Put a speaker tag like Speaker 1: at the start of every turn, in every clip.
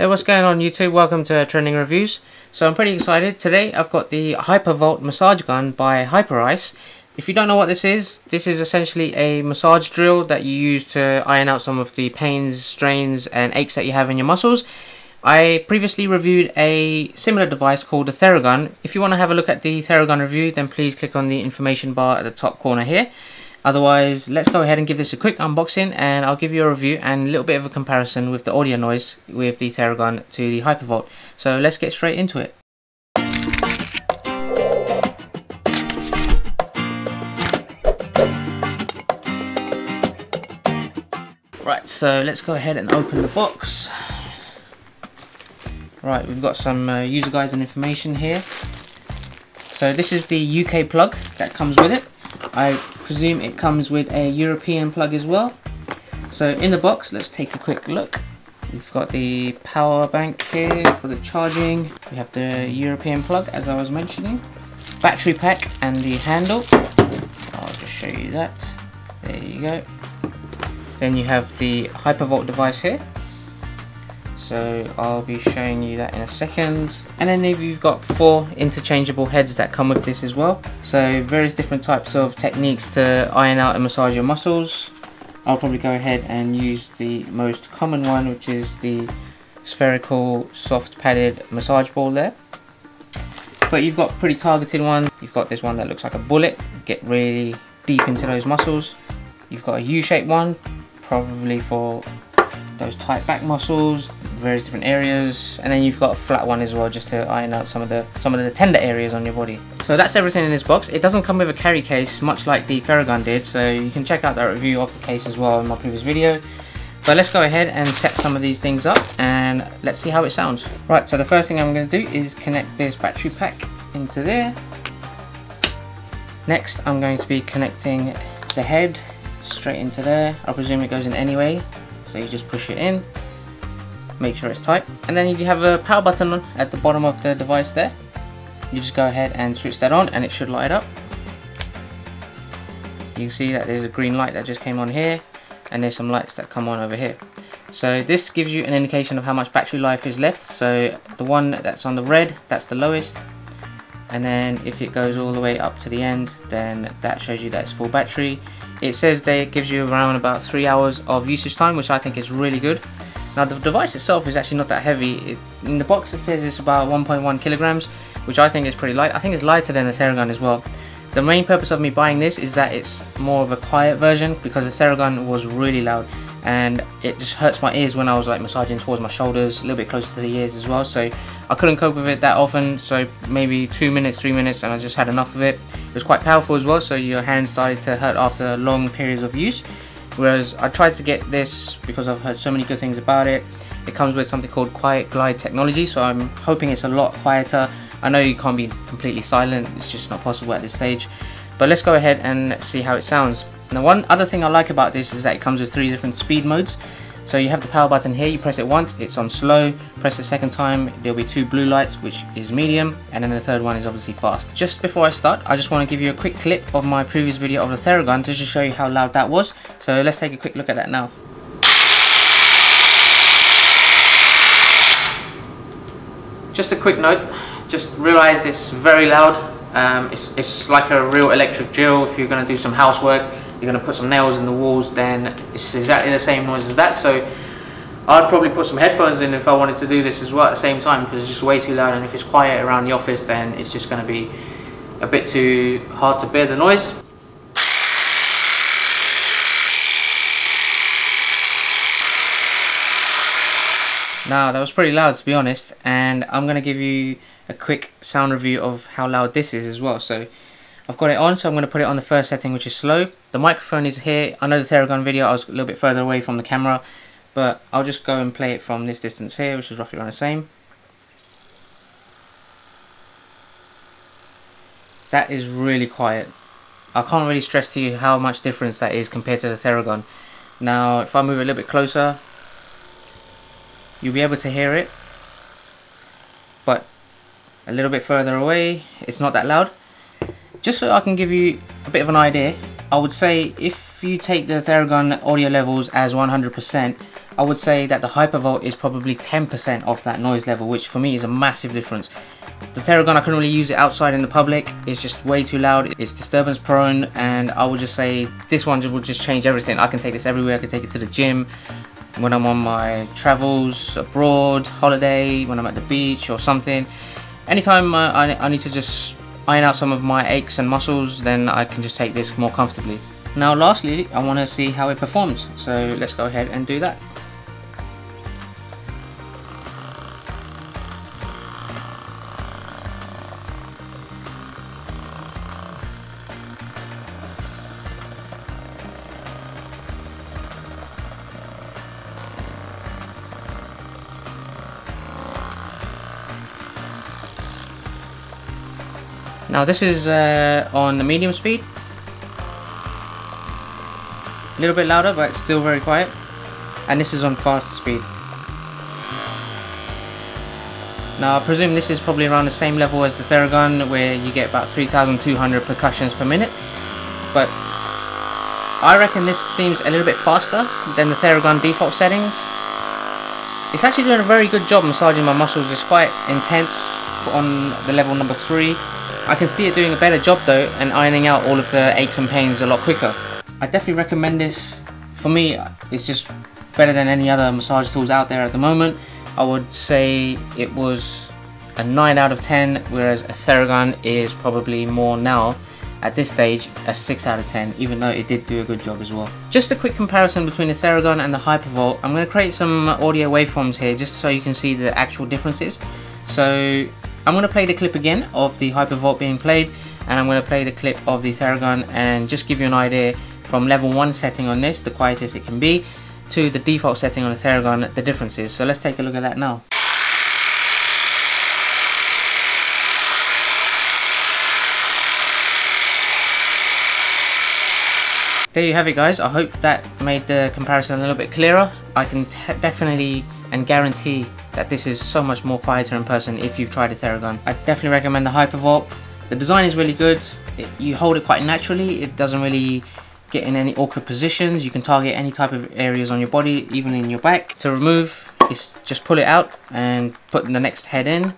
Speaker 1: Hey, what's going on YouTube? Welcome to Trending Reviews. So I'm pretty excited. Today I've got the Hypervolt Massage Gun by Hyperice. If you don't know what this is, this is essentially a massage drill that you use to iron out some of the pains, strains and aches that you have in your muscles. I previously reviewed a similar device called the Theragun. If you want to have a look at the Theragun review, then please click on the information bar at the top corner here. Otherwise, let's go ahead and give this a quick unboxing and I'll give you a review and a little bit of a comparison with the audio noise with the Theragun to the Hypervolt. So let's get straight into it. Right, so let's go ahead and open the box. Right, we've got some uh, user guides and information here. So this is the UK plug that comes with it. I presume it comes with a European plug as well. So in the box, let's take a quick look. We've got the power bank here for the charging. We have the European plug as I was mentioning. Battery pack and the handle. I'll just show you that. There you go. Then you have the Hypervolt device here so I'll be showing you that in a second. And then you've got four interchangeable heads that come with this as well. So various different types of techniques to iron out and massage your muscles. I'll probably go ahead and use the most common one which is the spherical soft padded massage ball there. But you've got pretty targeted ones you've got this one that looks like a bullet. Get really deep into those muscles. You've got a U-shaped one probably for those tight back muscles, various different areas, and then you've got a flat one as well just to iron out some of the some of the tender areas on your body. So that's everything in this box. It doesn't come with a carry case, much like the Theragun did, so you can check out that review of the case as well in my previous video. But let's go ahead and set some of these things up and let's see how it sounds. Right, so the first thing I'm going to do is connect this battery pack into there. Next, I'm going to be connecting the head straight into there. I presume it goes in anyway, so you just push it in, make sure it's tight. And then you have a power button on at the bottom of the device there. You just go ahead and switch that on and it should light up. You can see that there's a green light that just came on here and there's some lights that come on over here. So this gives you an indication of how much battery life is left. So the one that's on the red, that's the lowest. And then if it goes all the way up to the end, then that shows you that it's full battery. It says that it gives you around about 3 hours of usage time, which I think is really good. Now the device itself is actually not that heavy. It, in the box it says it's about 1.1 kilograms, which I think is pretty light. I think it's lighter than the Theragun as well. The main purpose of me buying this is that it's more of a quiet version because the Theragun was really loud and it just hurts my ears when I was like massaging towards my shoulders, a little bit closer to the ears as well. So I couldn't cope with it that often. So maybe two minutes, three minutes, and I just had enough of it. It was quite powerful as well, so your hands started to hurt after long periods of use. Whereas I tried to get this because I've heard so many good things about it. It comes with something called Quiet Glide technology, so I'm hoping it's a lot quieter. I know you can't be completely silent, it's just not possible at this stage. But let's go ahead and see how it sounds. Now one other thing I like about this is that it comes with three different speed modes. So you have the power button here, you press it once, it's on slow, press the second time, there'll be two blue lights, which is medium, and then the third one is obviously fast. Just before I start, I just want to give you a quick clip of my previous video of the Theragun to just show you how loud that was. So let's take a quick look at that now. Just a quick note, just realize it's very loud. Um, it's, it's like a real electric drill if you're going to do some housework you're going to put some nails in the walls, then it's exactly the same noise as that. So I'd probably put some headphones in if I wanted to do this as well at the same time because it's just way too loud and if it's quiet around the office then it's just going to be a bit too hard to bear the noise. Now that was pretty loud to be honest and I'm going to give you a quick sound review of how loud this is as well. So I've got it on, so I'm going to put it on the first setting, which is slow. The microphone is here. I know the Theragun video, I was a little bit further away from the camera, but I'll just go and play it from this distance here, which is roughly around the same. That is really quiet. I can't really stress to you how much difference that is compared to the Theragun. Now, if I move a little bit closer, you'll be able to hear it, but a little bit further away, it's not that loud just so I can give you a bit of an idea, I would say if you take the Theragun audio levels as 100%, I would say that the Hypervolt is probably 10% off that noise level, which for me is a massive difference. The Theragun, I couldn't really use it outside in the public. It's just way too loud. It's disturbance prone, and I would just say this one will just change everything. I can take this everywhere. I can take it to the gym, when I'm on my travels abroad, holiday, when I'm at the beach or something. Anytime uh, I, I need to just iron out some of my aches and muscles, then I can just take this more comfortably. Now lastly, I want to see how it performs. So let's go ahead and do that. Now this is uh, on the medium speed. A little bit louder but still very quiet. And this is on fast speed. Now I presume this is probably around the same level as the Theragun where you get about 3200 percussions per minute. But I reckon this seems a little bit faster than the Theragun default settings. It's actually doing a very good job massaging my muscles. It's quite intense on the level number 3 I can see it doing a better job though and ironing out all of the aches and pains a lot quicker. I definitely recommend this. For me, it's just better than any other massage tools out there at the moment. I would say it was a 9 out of 10, whereas a Theragun is probably more now at this stage a 6 out of 10 even though it did do a good job as well. Just a quick comparison between the Theragun and the Hypervolt. I'm going to create some audio waveforms here just so you can see the actual differences. So I'm going to play the clip again of the Hypervolt being played and I'm going to play the clip of the Theragun and just give you an idea from level 1 setting on this, the quietest it can be, to the default setting on the Theragun, the differences. So let's take a look at that now. There you have it guys, I hope that made the comparison a little bit clearer. I can definitely and guarantee that this is so much more quieter in person if you've tried a Theragun. I definitely recommend the Hypervolt. The design is really good. It, you hold it quite naturally. It doesn't really get in any awkward positions. You can target any type of areas on your body, even in your back. To remove, is just pull it out and put the next head in.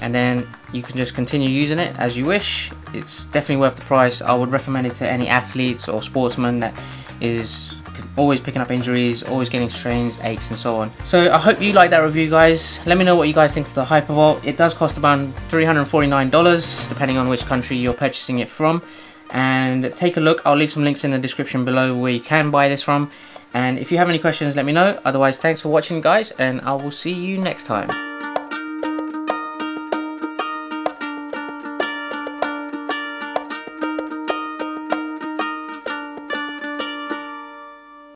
Speaker 1: And then you can just continue using it as you wish. It's definitely worth the price. I would recommend it to any athletes or sportsman that is always picking up injuries, always getting strains, aches and so on. So I hope you like that review guys. Let me know what you guys think of the Hypervolt. It does cost about $349 depending on which country you're purchasing it from. And take a look, I'll leave some links in the description below where you can buy this from. And if you have any questions let me know. Otherwise thanks for watching guys and I will see you next time.